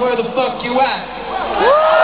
Where the fuck you at?